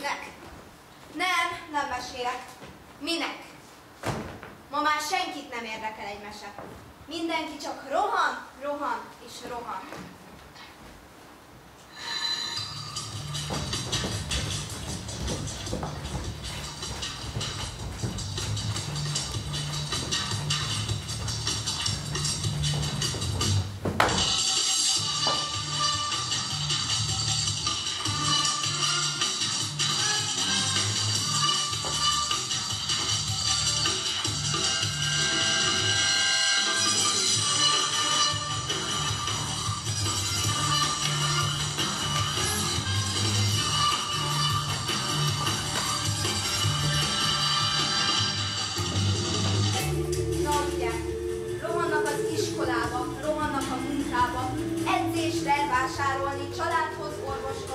Néznek! Nem, nem mesélek. Minek? Ma már senkit nem érdekel egy mese. Mindenki csak rohan, rohan és rohan.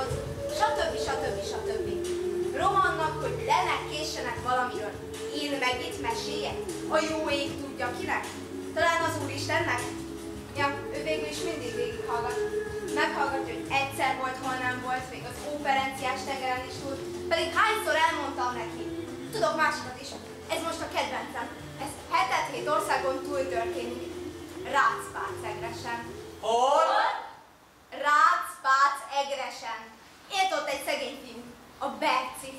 Orvoshoz, stb. stb. stb. Rohannak, hogy lenek, késsenek valamiről. Én meg itt meséljek? A jó ég tudja kinek? Talán az Úristennek? Ja, ő végül is mindig végighallgat. Meghallgatja, hogy egyszer volt, hol nem volt, még az operenciás tengeren is túl, pedig hányszor elmondtam neki. Tudok másikat is. Ez most a kedvencem. Ez hetet hét országon túl történik. Rácpác egresen. Hol? Rácpác egresen. Élt ott egy szegény fiú, a Berci.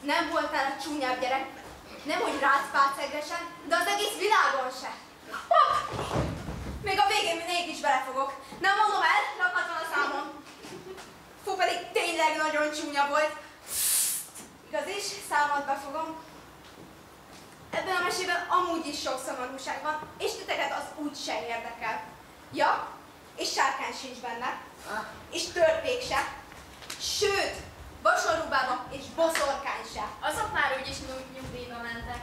Nem voltál a csúnyább gyerek. Nem úgy rácpác egresen, de az egész világon se. Még a végén mégis belefogok. Nem mondom el, rakat a számom. Fú, pedig tényleg nagyon csúnya volt. Igaz is, számot befogom. Ebben a mesében amúgy is sok szomorúság van, és titeket az úgy se érdekel. Ja, és sárkány sincs benne, és törpék se, sőt, vasorúbába és boszorkány se. Azok már úgyis nyug- nyugdíjba mentek.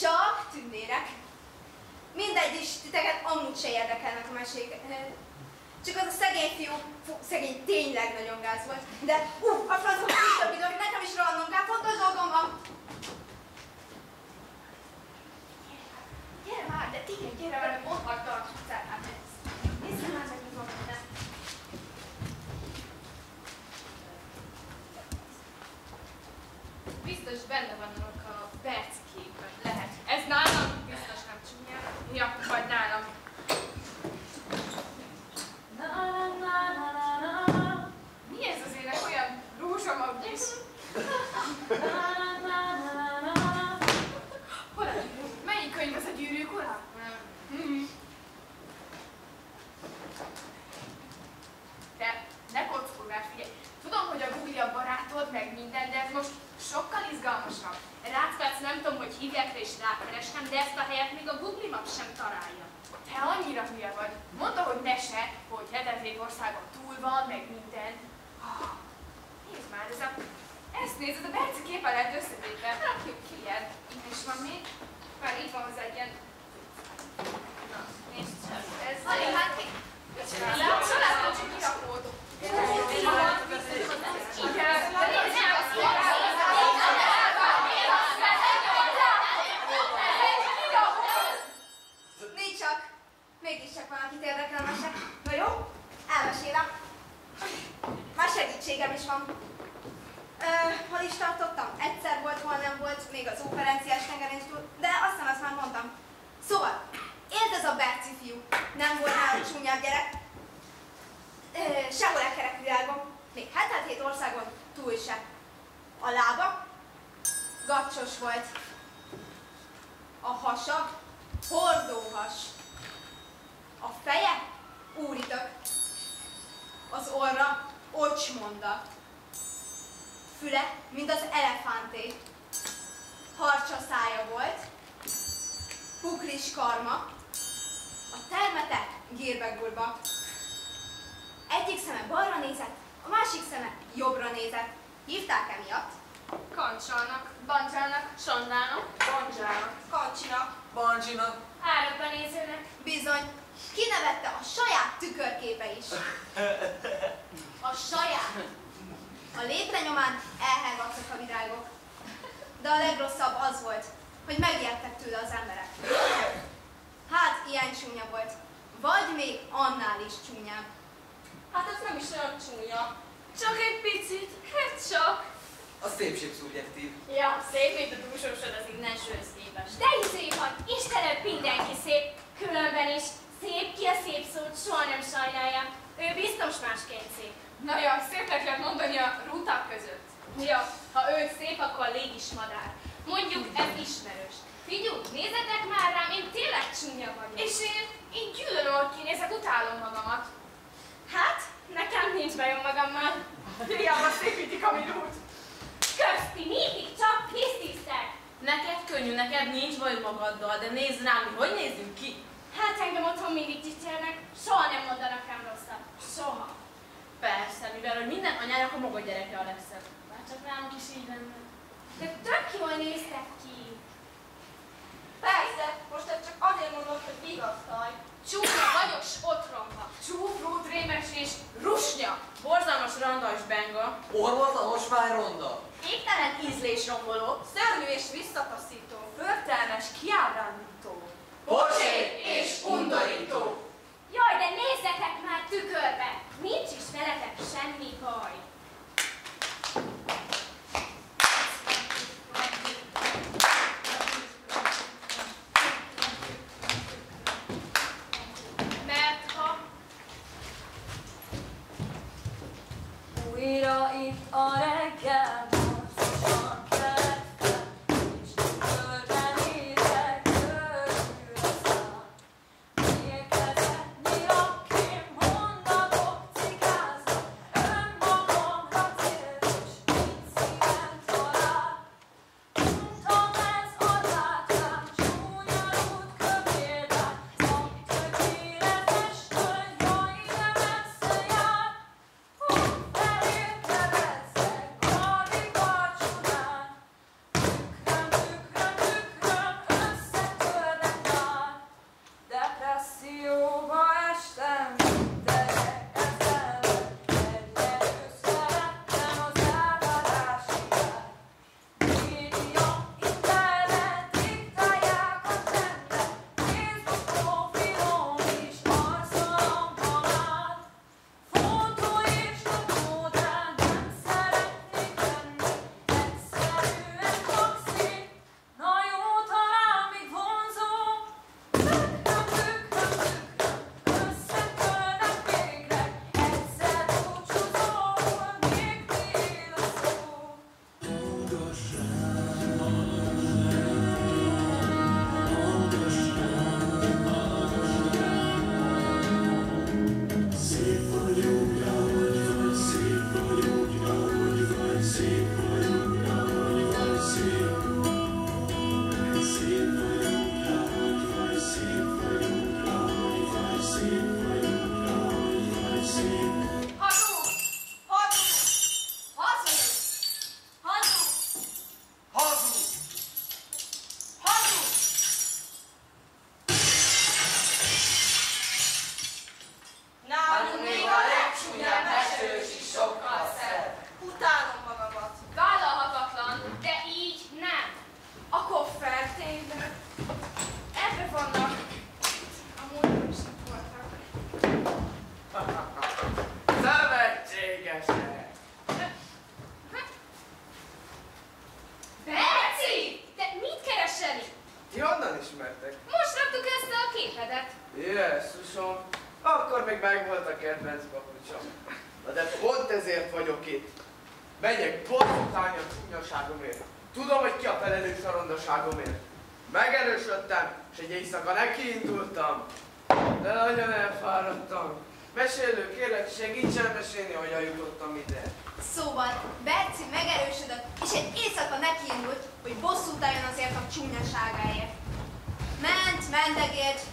Csak tündérek. Mindegy is, titeket amúgy se érdekelnek a mesék. Csak az a szegény fiú, fú, szegény tényleg nagyon gáz volt. De, ú, a francba időt, nekem is rohannom kell, fontos dolgom van. Gyere már, de igen, gyere már, ott hagyta a csúszát. Nézzük már meg, mi van benne. Biztos benne vannak a perc képben. Lehet. Ez nálam biztos nem csúnya. Ja, vagy nálam. Na, na, na, na, na. Mi ez az ének olyan rózsamaggyis? Na, na, na, na, na, na. Hol a gyűrű? Melyik könyv az a gyűrűk ura? Mhm. De ne kockulgás, figyelj. Tudom, hogy a Google a barátod, meg minden, de ez most sokkal izgalmasabb. Rácpác nem tudom, hogy hívják rá és rákeresem, de ezt a helyet még a Google Maps sem találja. Te annyira hülye vagy. Mondta, hogy mese, hogy hetedik országon túl van, meg minden. Ah, Nézd már, ez a... Ezt nézd, ez a Berci képen lehet összetétve. Rakjuk ki ilyen. Itt is van még. Már itt van hozzá egy ilyen... Na, nézd csak. Ez... Ali, hát ki? Családkocsi kirakód. Igen, de nézd Négy csak. Mégiscsak van, akit érdekel a mese. Na jó, elmesélem. Már segítségem is van. Ö, hol is tartottam? Egyszer volt, hol nem volt, még az operenciás tengeren túl, de aztán azt már mondtam. Szóval, élt ez a Berci fiú. Nem volt nála csúnyább gyerek. Ö, sehol a kerek világon. Még hetet hét országon túl se. A lába gacsos volt. A hasa hordóhas. A feje úritök. Az orra ocsmonda. Füle, mint az elefánté. Harcsa szája volt. Puklis karma. A termete gírbegurba. Egyik szeme balra nézett, a másik szeme jobbra nézett. Hívták emiatt? Kancsalnak, bancsalnak, sondának, bondzsának, Kacsinak. Bancsinak. árokba nézőnek. Bizony, kinevette a saját tükörképe is. A saját. A létre nyomán elhallgattak a virágok. De a legrosszabb az volt, hogy megijedtek tőle az emberek. Hát, ilyen csúnya volt. Vagy még annál is csúnyább. Hát ez nem is olyan csúnya. Csak egy picit, hát csak. A szépség szubjektív. Ja, szép, mint a túlsósod az innensőhöz képest. De izé van, Istenem, mindenki szép, különben is. Szép ki a szép szót, soha nem sajnálja. Ő biztos másként szép. Na ja, szépnek lehet mondani a rúták között. Ja, ha ő szép, akkor a lég is madár. Mondjuk ez ismerős. Figyú, nézzetek már rám, én tényleg csúnya vagyok. És én, én gyűlölöm, hogy kinézek, utálom magamat. Hát, nekem nincs bajom magammal. Hiába szépítik a minút. Közti, mindig csak hisztisztek. Neked könnyű, neked nincs baj magaddal, de nézd rám, hogy nézünk ki? Hát engem otthon mindig tisztelnek, soha nem mondanak rám rosszat. Soha. Persze, mivel hogy minden anyának a maga gyereke a legszebb. Bár csak rám is így lenne. De tök jól néztek ki. Persze, most ezt csak azért mondod, hogy vigasztalj. Csúnya vagyok, s otromba. Csúfrút, rémes és rusnya. Borzalmas randa és benga. Orvatlanos ronda. Égtelen ízlésromboló, szörnyű és visszataszító, förtelmes, kiábrándító. Pocsék és undorító. Jaj, de nézzetek már tükörbe! Nincs is veletek semmi baj.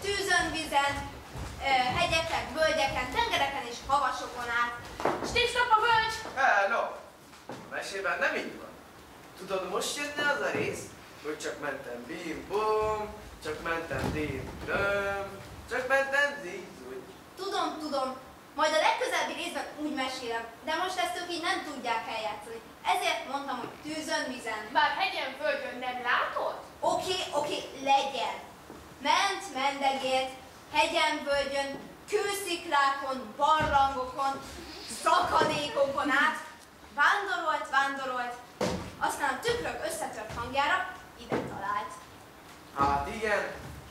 Tűzön, vizen, hegyeken, völgyeken, tengereken és havasokon át. Stípstop a völgy! Hello! A mesében nem így van. Tudod, most jönne az a rész, hogy csak mentem bim bum, csak mentem dim döm, csak mentem zizúgy. Tudom, tudom, majd a legközelebbi részben úgy mesélem, de most ezt ők így nem tudják eljátszani. Ezért mondtam, hogy tűzön, vizen. Bár hegyen, völgyön nem látod? Oké, oké, legyen ment mendegért, hegyen, völgyön, kősziklákon, barlangokon, szakadékokon át, vándorolt, vándorolt, aztán a tükrök összetört hangjára ide talált. Hát igen,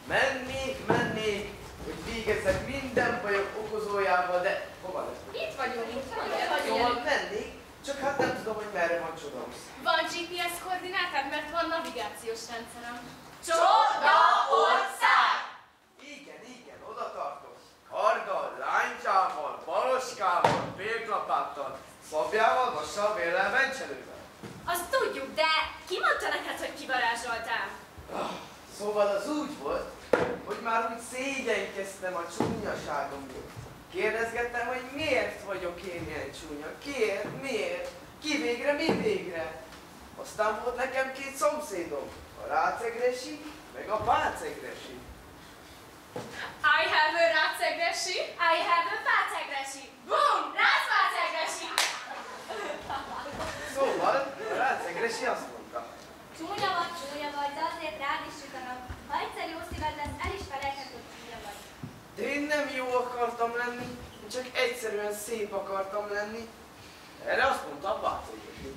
mennék, mennék, hogy végezzek minden bajok okozójával, de hova lesz? Itt vagyunk, itt vagyunk. Jól szóval mennék, csak hát nem tudom, hogy merre van csodom. Van GPS koordinátám, mert van navigációs rendszerem. Csoda ország! Igen, igen, oda tartoz. Karddal, lánycsával, baloskával, félklapáttal, szabjával, vassal, véllel, mencselővel. Azt tudjuk, de ki mondta neked, hogy kivarázsoltál? Ah, szóval az úgy volt, hogy már úgy szégyenkeztem a csúnyaságomból. Kérdezgettem, hogy miért vagyok én ilyen csúnya, kiért, miért, ki végre, mi végre. Aztán volt nekem két szomszédom, a rácegresi, meg a pácegresi. I have a rácegresi. I have a pácegresi. Boom! Rász pácegresi! Szóval a rácegresi azt mondta, Csúnya vagy, csúnya vagy, de azért rád is sütanak. Ha egyszer jó szíved lesz, el is felejthető, hogy csúnya vagy. de én nem jó akartam lenni, én csak egyszerűen szép akartam lenni. Erre azt mondta a pácegresi.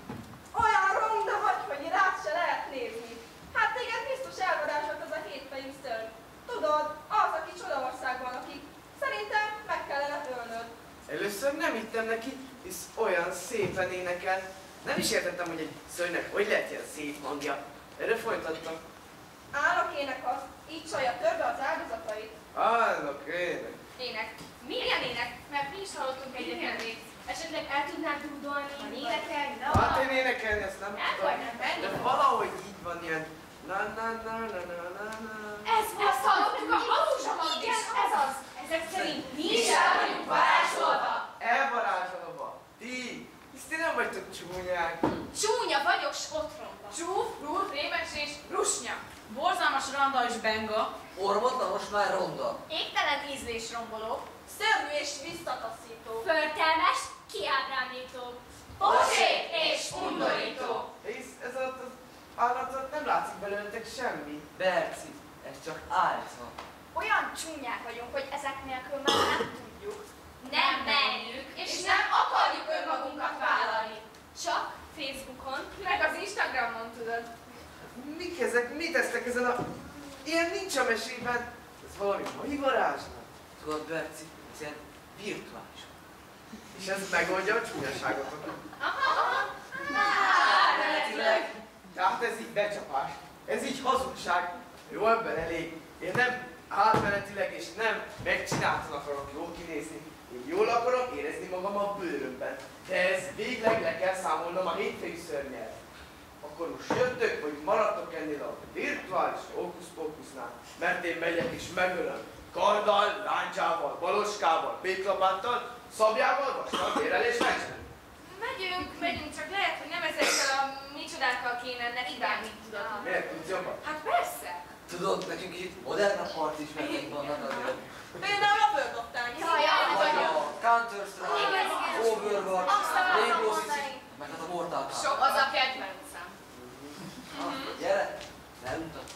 Olyan ronda vagy, hogy rád se lehet nézni. Hát téged biztos elvarázsolt az a hétfejű szörny. Tudod, az, aki csodaországban lakik. Szerintem meg kellene ölnöd. Hittem neki, hisz olyan szépen énekel. Nem is értettem, hogy egy szörnynek hogy lehet ilyen szép hangja. Erre folytattam. Állok ének az, így csalja törbe az áldozatait. Állok, ének. Ének. Milyen ének? Mert mi is hallottunk még. Esetleg el tudnád dúdolni? Ha énekelj, na! Hát én énekelni ezt nem El tudom. vagy nem benni? De valahogy így van ilyen. Na na na na na na na. Ez Ezt hallottuk a alulzsabad is. Ez az. Ezek szerint mi is el vagyunk varázsolva. Elvarázsolva. Ti. Hisz ti nem csúnyák. Csúnya vagyok, s otromba. Csúf, rúf, rémes és rusnya. Borzalmas randa és benga. Orvotlanos már ronda. Égtelen ízlés romboló. Szörnyű és visszataszító. Förtelmes, kiábrándító. Pocsék és undorító. Hisz ez az állatot nem látszik belőletek semmi. Berci, ez csak álca. Olyan csúnyák vagyunk, hogy ezek nélkül már nem tudjuk. Nem merjük, és nem akarjuk önmagunkat vállalni. Csak Facebookon. Meg az Instagramon tudod. Mik ezek? Mit tesztek ezen a... Ilyen nincs a mesében. Ez valami mai varázslat. Tudod, Berci, ez ilyen virtuális. És ez megoldja a csúnyaságotokat. Átmenetileg. Tehát ez így becsapás. Ez így hazugság. Jó, ebben elég. Én nem átmenetileg és nem megcsináltan akarok jól kinézni. Én jól akarok érezni magam a bőrömben. De ez végleg le kell számolnom a hétfői szörnyel. Akkor most jöttök, vagy maradtok ennél a virtuális hókusz-pókusznál, mert én megyek és megölöm. Karddal, láncsával, baloskával, péklapáttal, szabjával, vassal, térrel és megcsinálom. Megyünk, megyünk, csak lehet, hogy nem ezekkel a micsodákkal kéne nekidálni, tudod. Miért tudsz jobban? Hát. Tudod, nekünk is itt modern harc ismertek vannak azért. Például a World of Tanks. Jaj, jaj, Igen, igen. Overwatch, Rainbow Six, meg hát a Mortal Kombat. Sok az a kedvencem. Na, gyere, lemutat.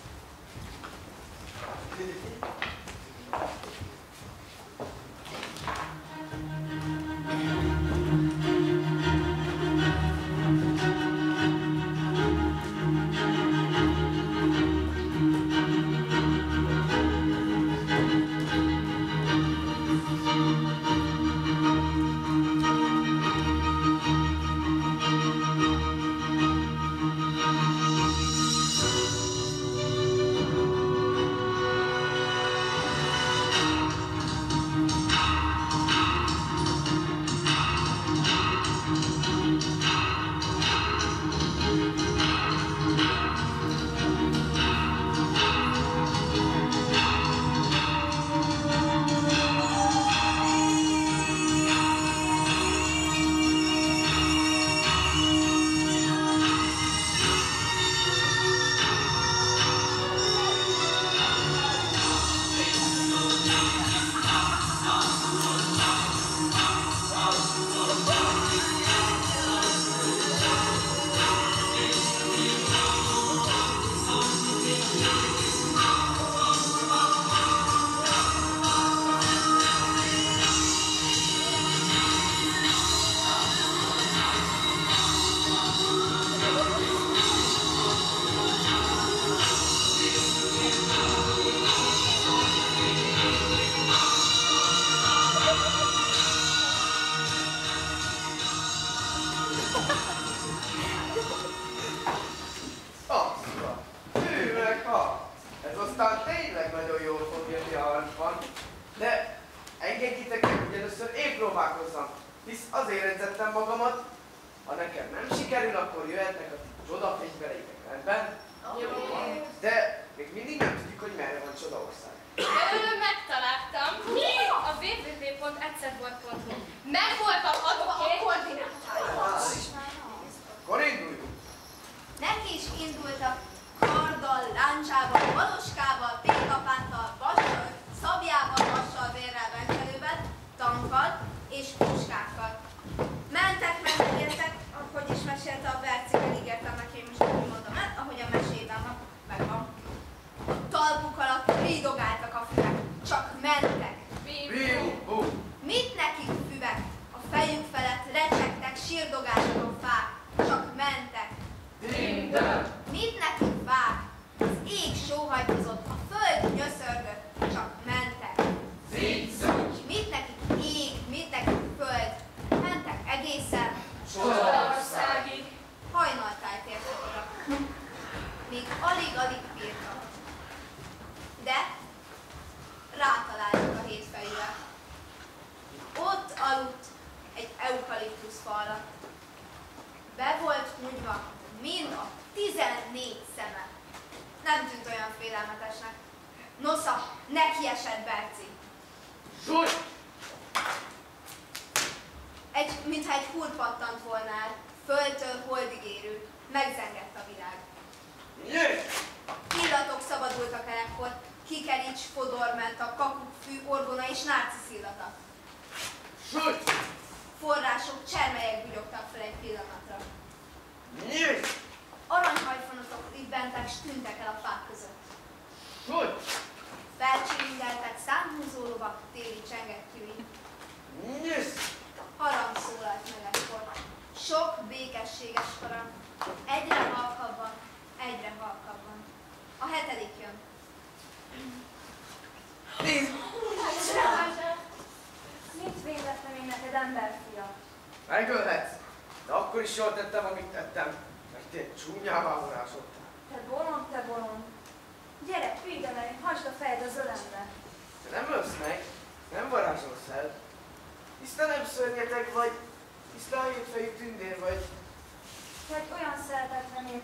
Tetszett volt pont. Meg volt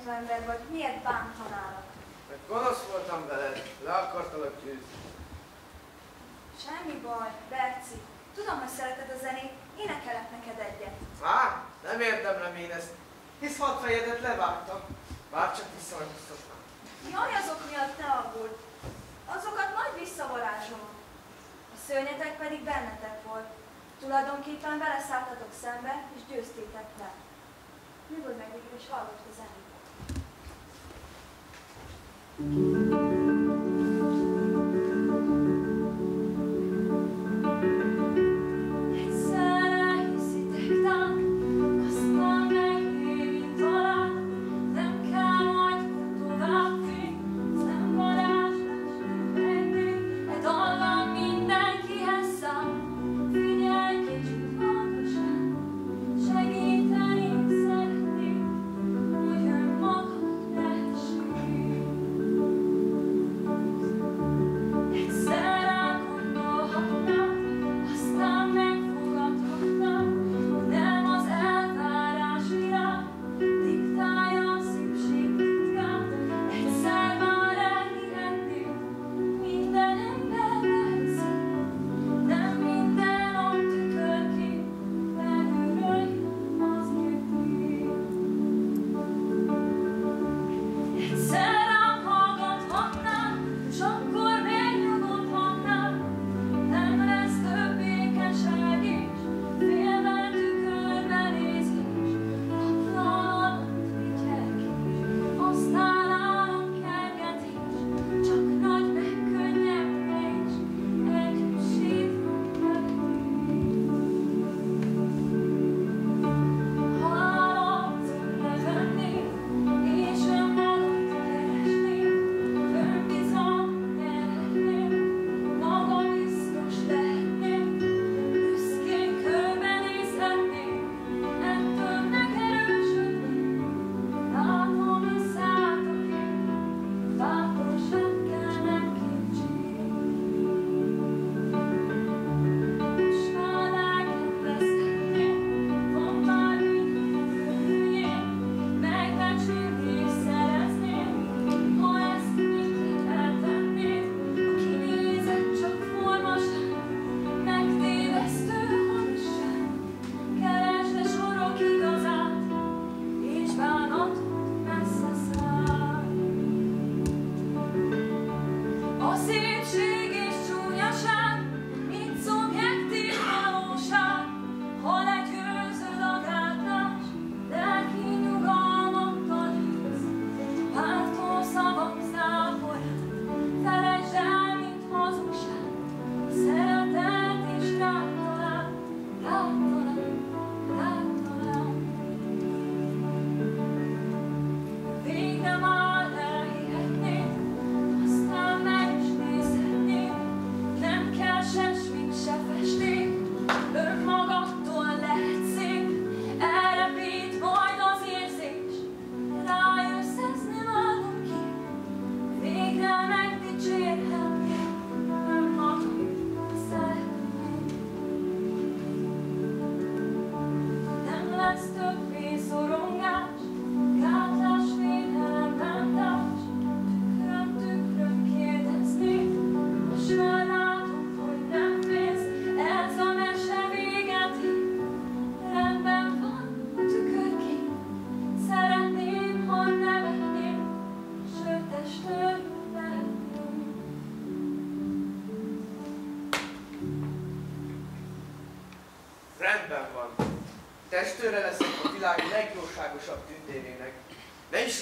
megbénító ember vagy, miért bántanálak? Mert gonosz voltam veled, le akartalak győzni. Semmi baj, Berci. Tudom, hogy szereted a zenét, énekelek neked egyet. Á, nem érdemlem én ezt, hisz hat fejedet levágtam. Bár csak visszavaráztatnám. Jaj, azok miatt ne aggódj. Azokat majd visszavarázsolom. A szörnyetek pedig bennetek volt. Tulajdonképpen vele szálltatok szembe, és győztétek le. Nyugodj meg végül, és hallgass a zenét. thank you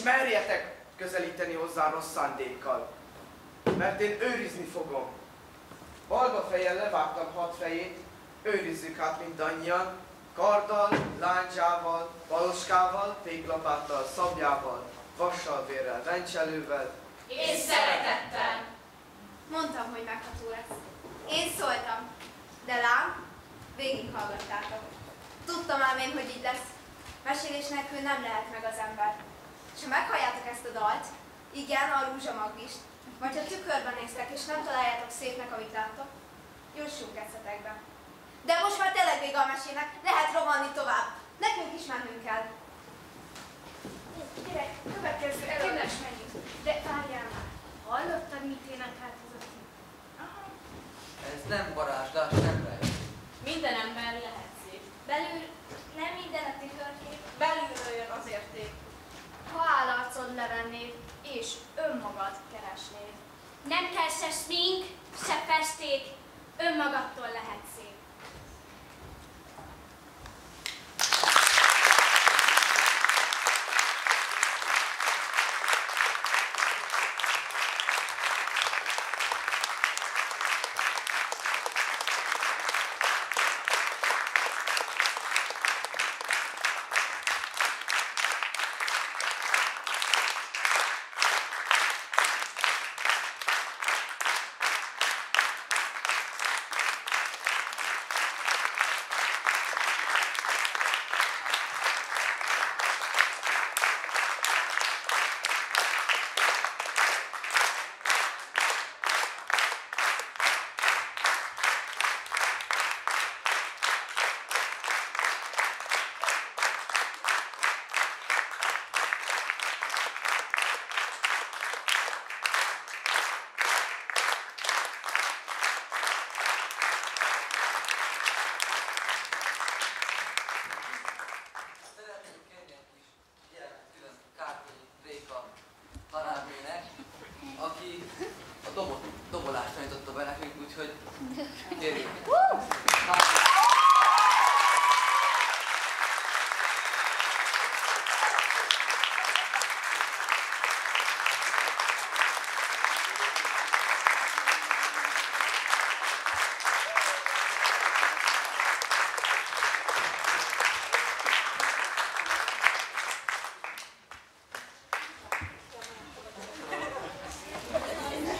merjetek közelíteni hozzá rossz szándékkal, mert én őrizni fogom. Balga fejjel levágtam hat fejét, őrizzük át mindannyian, karddal, láncsával, paloskával, péklapáttal, szabjával, vassal, vérrel, vencselővel, És szeretettel. Mondtam, hogy megható lesz. Én szóltam, de lám, végighallgattátok. Tudtam ám én, hogy így lesz. Mesélés nélkül nem lehet meg az ember. És ha meghalljátok ezt a dalt, igen, a rúzsamaglist, vagy ha tükörben néztek és nem találjátok szépnek, amit láttok, jussunk eszetekbe. De most már tényleg vége a mesének, lehet rohanni tovább. Nekünk is mennünk kell. Gyere, következő előadás menjünk. De várjál már, hallottad, mit énekelt az a? Aha. Ez nem varázslás, nem lehet. Minden ember lehet szép. Belül nem minden a tükörkép. Belülről jön az érték. Ha állarcod levennéd, és önmagad keresnéd. Nem kell se smink, se festék, önmagadtól lehet szép.